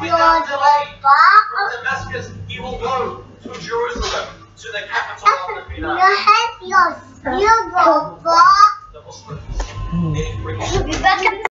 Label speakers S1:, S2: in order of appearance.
S1: without delay. From Damascus, he will go to Jerusalem, to the capital of the
S2: Your
S1: You
S2: have your, your Baba.
S1: the Muslims. It brings
S2: Rebecca.